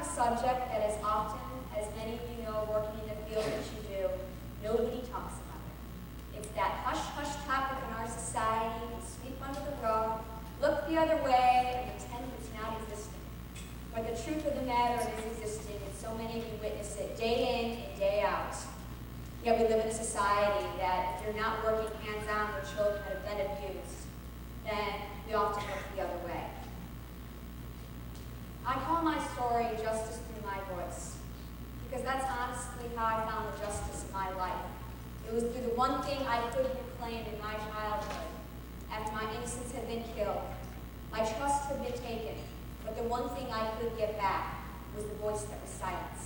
a subject that as often as many of you know working in the field that you do, nobody talks about it. It's that hush-hush topic in our society, we sweep under the rug, look the other way, and pretend it's not existing. But the truth of the matter is existing, and so many of you witness it day in and day out. Yet we live in a society that if you're not working hands-on with children that have been abused, then we often look the other way. I call my story Justice Through My Voice, because that's honestly how I found the justice in my life. It was through the one thing I couldn't reclaim in my childhood, after my innocence had been killed. My trust had been taken, but the one thing I could get back was the voice that was silenced.